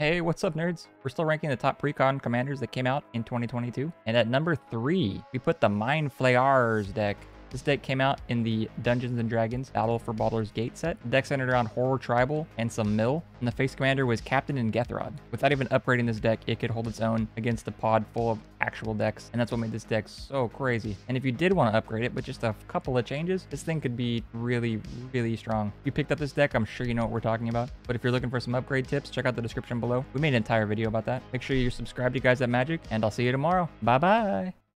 Hey, what's up, nerds? We're still ranking the top precon commanders that came out in 2022. And at number three, we put the Mind Flayers deck. This deck came out in the Dungeons and Dragons Battle for Baldur's Gate set. The deck centered around Horror Tribal and some Mill, and the face commander was Captain N'ghathrod. Without even upgrading this deck, it could hold its own against a pod full of actual decks, and that's what made this deck so crazy. And if you did want to upgrade it with just a couple of changes, this thing could be really, really strong. If you picked up this deck, I'm sure you know what we're talking about. But if you're looking for some upgrade tips, check out the description below. We made an entire video about that. Make sure you're subscribed to Guys That Magic, and I'll see you tomorrow. Bye-bye!